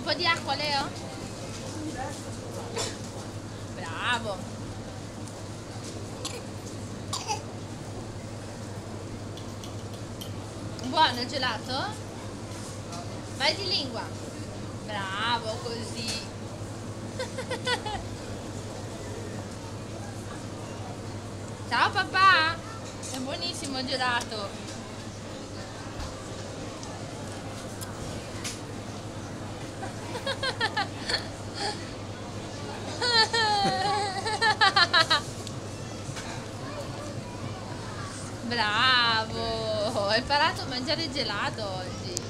Un po' di acqua, Leo? Bravo. Buono il gelato? Vai di lingua. Bravo, così. Ciao papà! È buonissimo il gelato. Bravo! Hai imparato a mangiare gelato oggi.